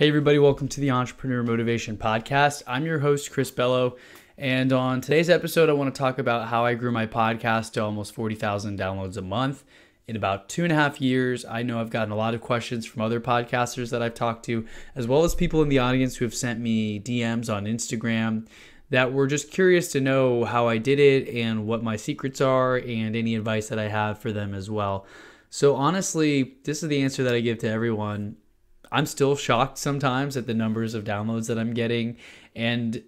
Hey, everybody, welcome to the Entrepreneur Motivation Podcast. I'm your host, Chris Bello. And on today's episode, I want to talk about how I grew my podcast to almost 40,000 downloads a month in about two and a half years. I know I've gotten a lot of questions from other podcasters that I've talked to, as well as people in the audience who have sent me DMs on Instagram that were just curious to know how I did it and what my secrets are and any advice that I have for them as well. So, honestly, this is the answer that I give to everyone. I'm still shocked sometimes at the numbers of downloads that I'm getting. And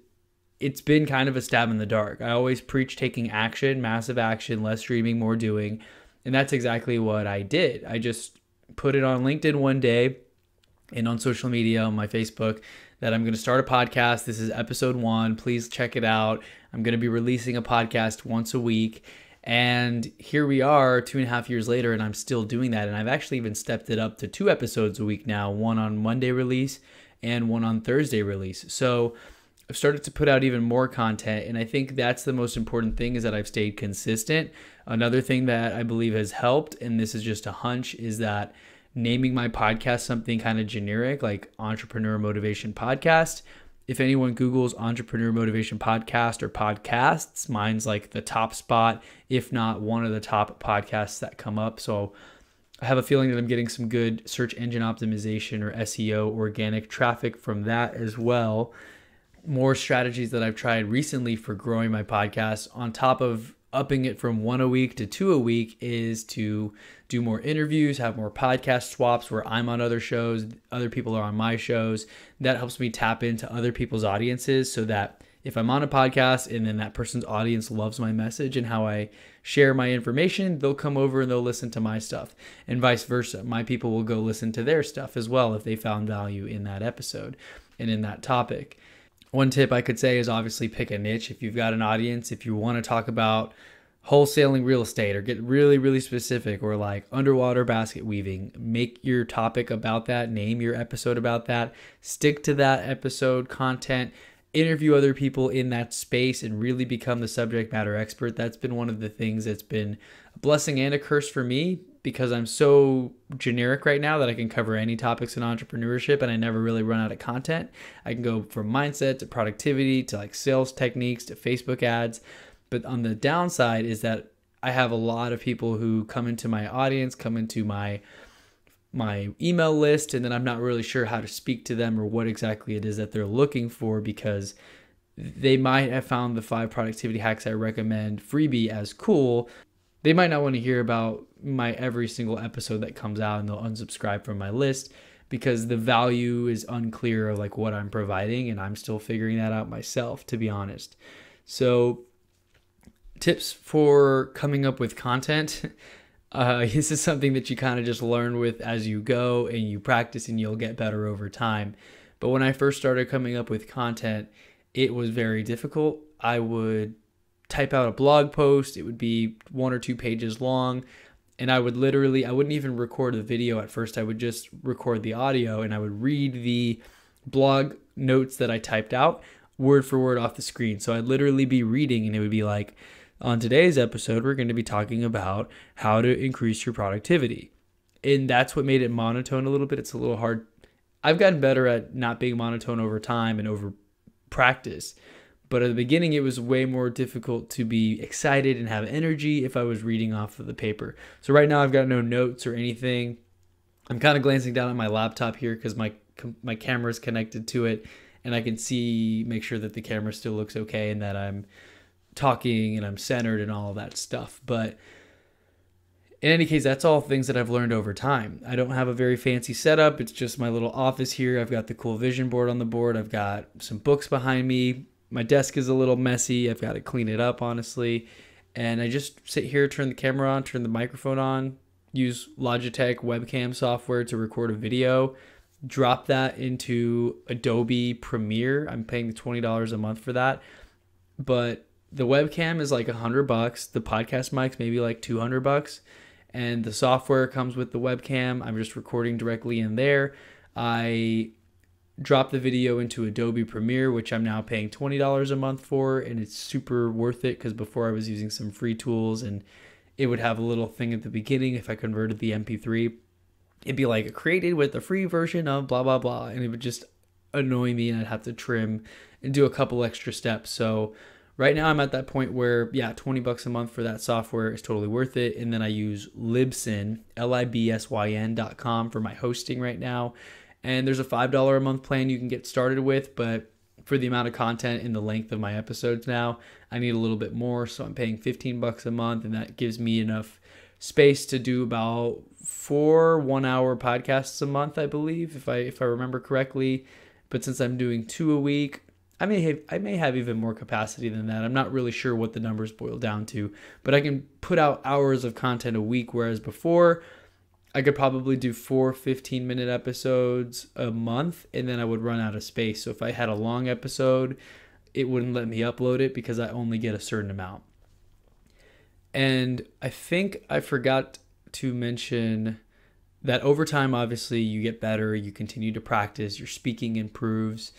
it's been kind of a stab in the dark. I always preach taking action, massive action, less dreaming, more doing. And that's exactly what I did. I just put it on LinkedIn one day and on social media, on my Facebook, that I'm going to start a podcast. This is episode one. Please check it out. I'm going to be releasing a podcast once a week. And here we are, two and a half years later, and I'm still doing that. And I've actually even stepped it up to two episodes a week now one on Monday release and one on Thursday release. So I've started to put out even more content. And I think that's the most important thing is that I've stayed consistent. Another thing that I believe has helped, and this is just a hunch, is that naming my podcast something kind of generic like Entrepreneur Motivation Podcast if anyone Googles Entrepreneur Motivation Podcast or podcasts, mine's like the top spot, if not one of the top podcasts that come up. So I have a feeling that I'm getting some good search engine optimization or SEO organic traffic from that as well. More strategies that I've tried recently for growing my podcast on top of upping it from one a week to two a week is to do more interviews, have more podcast swaps where I'm on other shows, other people are on my shows. That helps me tap into other people's audiences so that if I'm on a podcast and then that person's audience loves my message and how I share my information, they'll come over and they'll listen to my stuff, and vice versa. My people will go listen to their stuff as well if they found value in that episode and in that topic. One tip I could say is obviously pick a niche. If you've got an audience, if you want to talk about wholesaling real estate or get really, really specific or like underwater basket weaving, make your topic about that, name your episode about that, stick to that episode content, interview other people in that space, and really become the subject matter expert. That's been one of the things that's been a blessing and a curse for me because I'm so generic right now that I can cover any topics in entrepreneurship and I never really run out of content. I can go from mindset to productivity to like sales techniques to Facebook ads. But on the downside is that I have a lot of people who come into my audience, come into my my email list and then I'm not really sure how to speak to them or what exactly it is that they're looking for because they might have found the five productivity hacks I recommend freebie as cool, they might not want to hear about my every single episode that comes out and they'll unsubscribe from my list because the value is unclear of like what I'm providing and I'm still figuring that out myself to be honest. So tips for coming up with content. Uh, this is something that you kind of just learn with as you go and you practice and you'll get better over time. But when I first started coming up with content, it was very difficult. I would type out a blog post. It would be one or two pages long. And I would literally, I wouldn't even record the video at first. I would just record the audio and I would read the blog notes that I typed out word for word off the screen. So I'd literally be reading and it would be like, on today's episode, we're going to be talking about how to increase your productivity. And that's what made it monotone a little bit. It's a little hard. I've gotten better at not being monotone over time and over practice. But at the beginning, it was way more difficult to be excited and have energy if I was reading off of the paper. So right now, I've got no notes or anything. I'm kind of glancing down at my laptop here because my my camera is connected to it, and I can see make sure that the camera still looks okay and that I'm talking and I'm centered and all that stuff. But in any case, that's all things that I've learned over time. I don't have a very fancy setup. It's just my little office here. I've got the cool vision board on the board. I've got some books behind me my desk is a little messy. I've got to clean it up, honestly. And I just sit here, turn the camera on, turn the microphone on, use Logitech webcam software to record a video, drop that into Adobe Premiere. I'm paying $20 a month for that. But the webcam is like a hundred bucks. The podcast mic's maybe like 200 bucks. And the software comes with the webcam. I'm just recording directly in there. I drop the video into Adobe Premiere, which I'm now paying $20 a month for, and it's super worth it because before I was using some free tools and it would have a little thing at the beginning if I converted the MP3. it'd be like created with the free version of blah blah blah, and it would just annoy me, and I'd have to trim and do a couple extra steps. So right now I'm at that point where yeah, 20 bucks a month for that software is totally worth it. And then I use Libsyn, L-I-B-S-Y-N.com for my hosting right now. And there's a $5 a month plan you can get started with, but for the amount of content and the length of my episodes now, I need a little bit more. So I'm paying 15 bucks a month and that gives me enough space to do about four one hour podcasts a month, I believe, if I if I remember correctly. But since I'm doing two a week, I may have I may have even more capacity than that. I'm not really sure what the numbers boil down to, but I can put out hours of content a week whereas before I could probably do four 15 minute episodes a month and then I would run out of space. So if I had a long episode, it wouldn't let me upload it because I only get a certain amount. And I think I forgot to mention that over time, obviously, you get better, you continue to practice, your speaking improves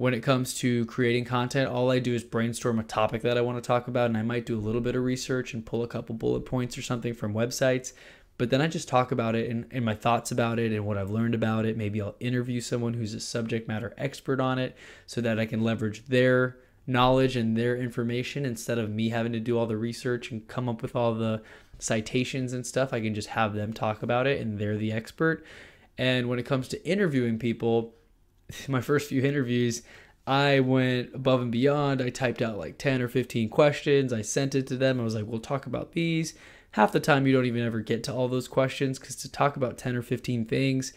when it comes to creating content, all I do is brainstorm a topic that I want to talk about, and I might do a little bit of research and pull a couple bullet points or something from websites. But then I just talk about it and, and my thoughts about it and what I've learned about it. Maybe I'll interview someone who's a subject matter expert on it so that I can leverage their knowledge and their information instead of me having to do all the research and come up with all the citations and stuff. I can just have them talk about it and they're the expert. And when it comes to interviewing people, my first few interviews, I went above and beyond. I typed out like 10 or 15 questions. I sent it to them. I was like, we'll talk about these. Half the time, you don't even ever get to all those questions because to talk about 10 or 15 things,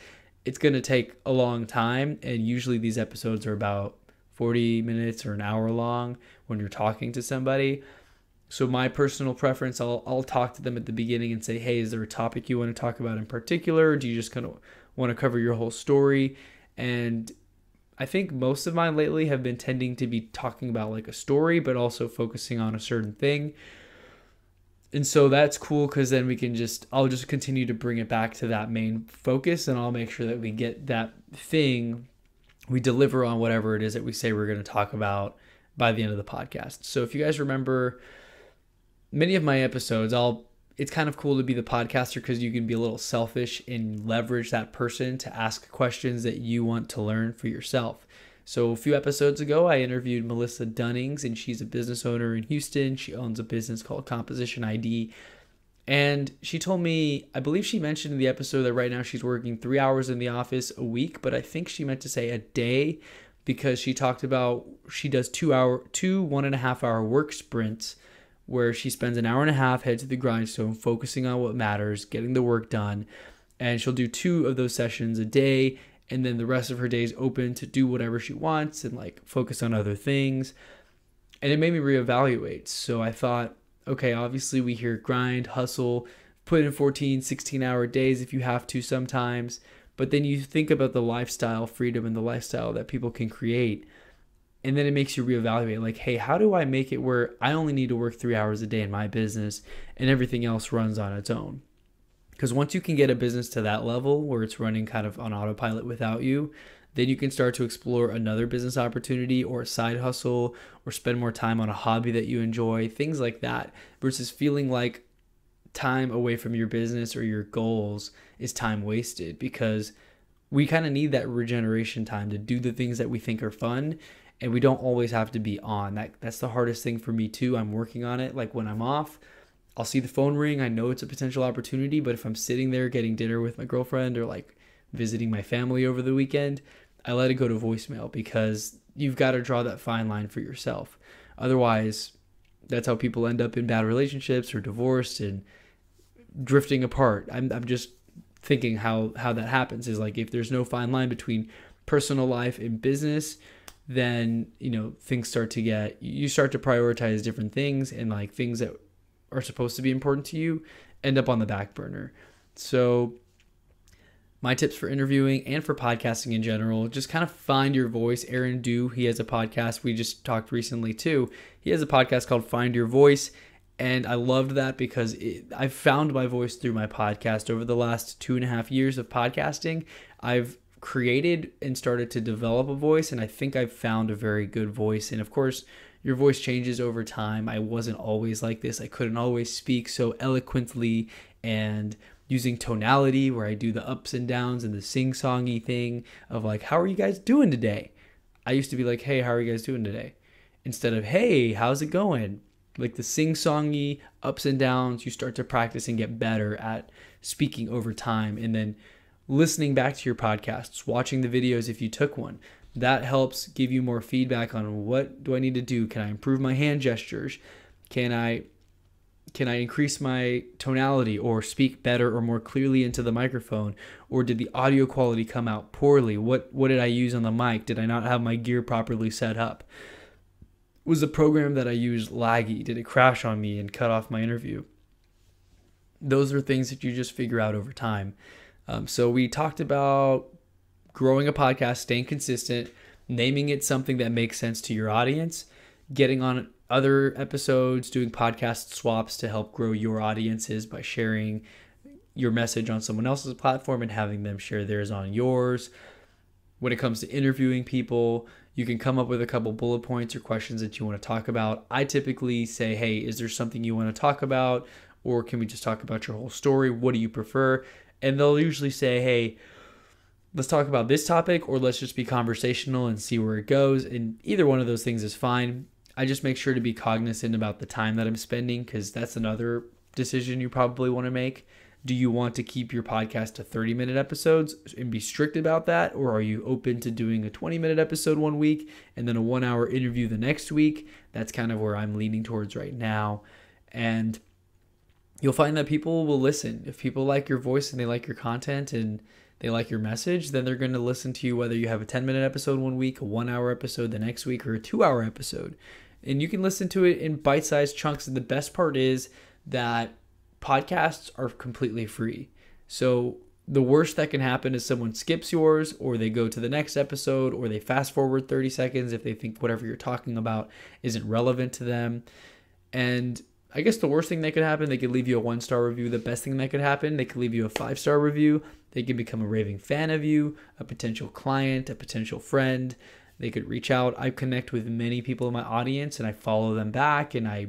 it's going to take a long time. And usually, these episodes are about 40 minutes or an hour long when you're talking to somebody. So, my personal preference, I'll, I'll talk to them at the beginning and say, hey, is there a topic you want to talk about in particular? Or do you just kind of want to cover your whole story? And I think most of mine lately have been tending to be talking about like a story, but also focusing on a certain thing. And so that's cool because then we can just, I'll just continue to bring it back to that main focus and I'll make sure that we get that thing, we deliver on whatever it is that we say we're going to talk about by the end of the podcast. So if you guys remember many of my episodes, I'll it's kind of cool to be the podcaster because you can be a little selfish and leverage that person to ask questions that you want to learn for yourself. So, a few episodes ago, I interviewed Melissa Dunnings, and she's a business owner in Houston. She owns a business called Composition ID. And she told me, I believe she mentioned in the episode that right now she's working three hours in the office a week, but I think she meant to say a day because she talked about she does two hour, two one and a half hour work sprints where she spends an hour and a half head to the grindstone focusing on what matters, getting the work done. And she'll do two of those sessions a day. And then the rest of her day is open to do whatever she wants and like focus on other things. And it made me reevaluate. So I thought, okay, obviously we hear grind, hustle, put in 14, 16 hour days if you have to sometimes. But then you think about the lifestyle freedom and the lifestyle that people can create and then it makes you reevaluate like hey how do i make it where i only need to work three hours a day in my business and everything else runs on its own because once you can get a business to that level where it's running kind of on autopilot without you then you can start to explore another business opportunity or a side hustle or spend more time on a hobby that you enjoy things like that versus feeling like time away from your business or your goals is time wasted because we kind of need that regeneration time to do the things that we think are fun and we don't always have to be on. That that's the hardest thing for me too. I'm working on it. Like when I'm off, I'll see the phone ring. I know it's a potential opportunity, but if I'm sitting there getting dinner with my girlfriend or like visiting my family over the weekend, I let it go to voicemail because you've got to draw that fine line for yourself. Otherwise, that's how people end up in bad relationships or divorced and drifting apart. I'm I'm just thinking how how that happens is like if there's no fine line between personal life and business, then you know things start to get you start to prioritize different things and like things that are supposed to be important to you end up on the back burner. So my tips for interviewing and for podcasting in general just kind of find your voice. Aaron dew he has a podcast we just talked recently too. He has a podcast called find your voice and i loved that because it, i found my voice through my podcast. Over the last two and a half years of podcasting i've created and started to develop a voice and I think I've found a very good voice. And of course your voice changes over time. I wasn't always like this. I couldn't always speak so eloquently and using tonality where I do the ups and downs and the sing songy thing of like, how are you guys doing today? I used to be like, hey, how are you guys doing today? Instead of, hey, how's it going? Like the sing songy ups and downs, you start to practice and get better at speaking over time. And then listening back to your podcasts, watching the videos if you took one. That helps give you more feedback on what do I need to do? Can I improve my hand gestures? Can I can I increase my tonality or speak better or more clearly into the microphone? Or did the audio quality come out poorly? What what did I use on the mic? Did I not have my gear properly set up? Was the program that I used laggy? Did it crash on me and cut off my interview? Those are things that you just figure out over time. Um, so we talked about growing a podcast, staying consistent, naming it something that makes sense to your audience, getting on other episodes, doing podcast swaps to help grow your audiences by sharing your message on someone else's platform and having them share theirs on yours. When it comes to interviewing people, you can come up with a couple bullet points or questions that you want to talk about. I typically say, hey, is there something you want to talk about? Or can we just talk about your whole story? What do you prefer? And they'll usually say, hey, let's talk about this topic, or let's just be conversational and see where it goes. And either one of those things is fine. I just make sure to be cognizant about the time that I'm spending because that's another decision you probably want to make. Do you want to keep your podcast to 30 minute episodes and be strict about that? Or are you open to doing a 20 minute episode one week and then a one hour interview the next week? That's kind of where I'm leaning towards right now. And you'll find that people will listen. If people like your voice and they like your content and they like your message, then they're going to listen to you whether you have a 10 minute episode one week, a one hour episode the next week, or a two hour episode and you can listen to it in bite-sized chunks and the best part is that podcasts are completely free so the worst that can happen is someone skips yours or they go to the next episode or they fast forward 30 seconds if they think whatever you're talking about isn't relevant to them and I guess the worst thing that could happen, they could leave you a one star review. The best thing that could happen, they could leave you a five star review. They could become a raving fan of you, a potential client, a potential friend. They could reach out. I connect with many people in my audience and I follow them back and I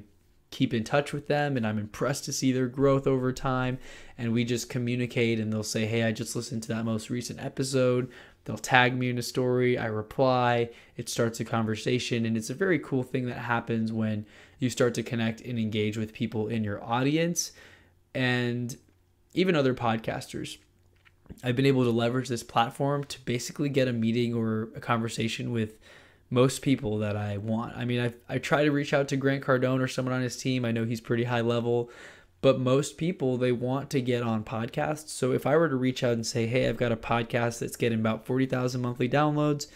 keep in touch with them and I'm impressed to see their growth over time. And we just communicate and they'll say, Hey, I just listened to that most recent episode. They'll tag me in a story. I reply. It starts a conversation. And it's a very cool thing that happens when you start to connect and engage with people in your audience and even other podcasters. I've been able to leverage this platform to basically get a meeting or a conversation with most people that I want. I mean, I I try to reach out to Grant Cardone or someone on his team. I know he's pretty high level, but most people they want to get on podcasts. So if I were to reach out and say, "Hey, I've got a podcast that's getting about 40,000 monthly downloads,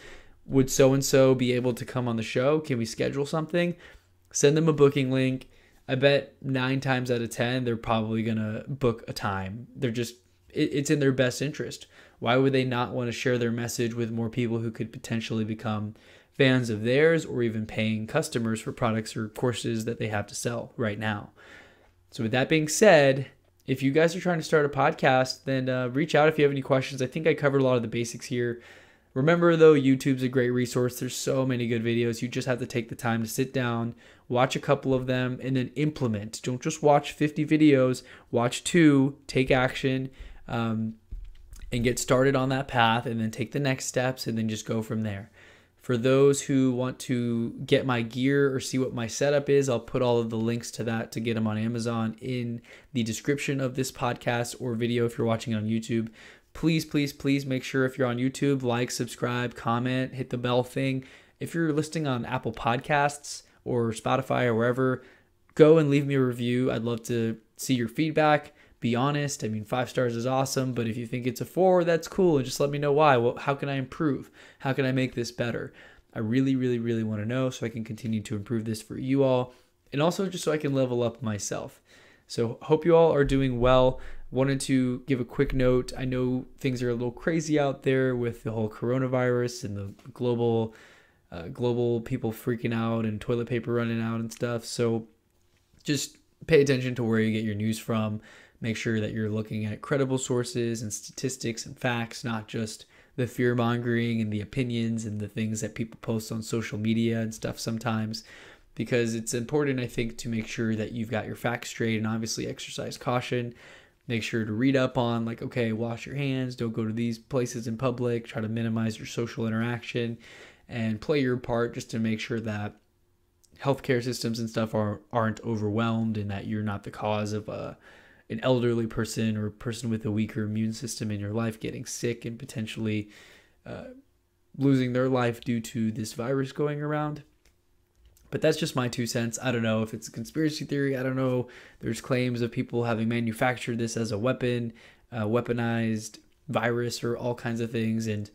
would so and so be able to come on the show? Can we schedule something?" Send them a booking link. I bet 9 times out of 10 they're probably going to book a time. They're just it, it's in their best interest. Why would they not want to share their message with more people who could potentially become fans of theirs or even paying customers for products or courses that they have to sell right now? So, with that being said, if you guys are trying to start a podcast, then uh, reach out if you have any questions. I think I covered a lot of the basics here. Remember, though, YouTube's a great resource. There's so many good videos. You just have to take the time to sit down, watch a couple of them, and then implement. Don't just watch 50 videos, watch two, take action, um, and get started on that path and then take the next steps and then just go from there. For those who want to get my gear or see what my setup is, I'll put all of the links to that to get them on Amazon in the description of this podcast or video if you're watching on YouTube. Please, please, please make sure if you're on YouTube, like, subscribe, comment, hit the bell thing. If you're listening on Apple Podcasts or Spotify or wherever, go and leave me a review. I'd love to see your feedback be honest. I mean, five stars is awesome, but if you think it's a four, that's cool. And just let me know why. Well, how can I improve? How can I make this better? I really, really, really want to know so I can continue to improve this for you all and also just so I can level up myself. So, hope you all are doing well. Wanted to give a quick note. I know things are a little crazy out there with the whole coronavirus and the global, uh, global people freaking out and toilet paper running out and stuff. So, just pay attention to where you get your news from. Make sure that you're looking at credible sources and statistics and facts, not just the fear mongering and the opinions and the things that people post on social media and stuff sometimes. Because it's important, I think, to make sure that you've got your facts straight and obviously exercise caution. make sure to read up on like okay wash your hands don't go to these places in public try to minimize your social interaction and play your part just to make sure that healthcare systems and stuff are aren't overwhelmed and that you're not the cause of a an elderly person or a person with a weaker immune system in your life getting sick and potentially uh, losing their life due to this virus going around. But that's just my two cents. I don't know if it's a conspiracy theory. I don't know. There's claims of people having manufactured this as a weapon, uh, weaponized virus, or all kinds of things. And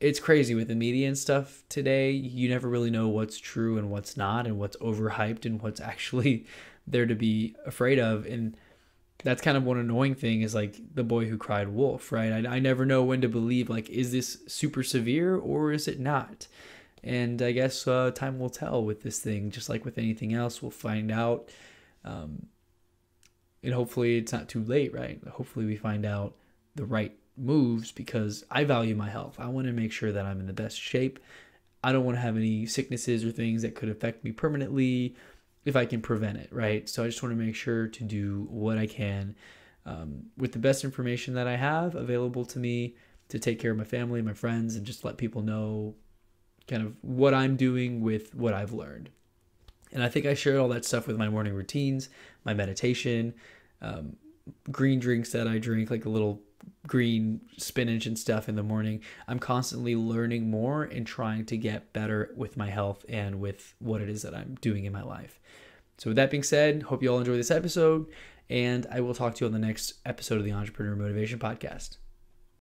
it's crazy with the media and stuff today. You never really know what's true and what's not, and what's overhyped and what's actually there to be afraid of. And that's kind of one annoying thing is like the boy who cried wolf, right? I, I never know when to believe, like, is this super severe or is it not? And I guess uh, time will tell with this thing, just like with anything else, we'll find out. Um, and hopefully it's not too late, right? Hopefully we find out the right moves because I value my health. I want to make sure that I'm in the best shape. I don't want to have any sicknesses or things that could affect me permanently if I can prevent it, right? So I just want to make sure to do what I can um, with the best information that I have available to me to take care of my family, my friends, and just let people know kind of what I'm doing with what I've learned. And I think I shared all that stuff with my morning routines, my meditation, um, green drinks that I drink, like a little green spinach and stuff in the morning. I'm constantly learning more and trying to get better with my health and with what it is that I'm doing in my life. So, with that being said, hope you all enjoy this episode, and I will talk to you on the next episode of the Entrepreneur Motivation Podcast.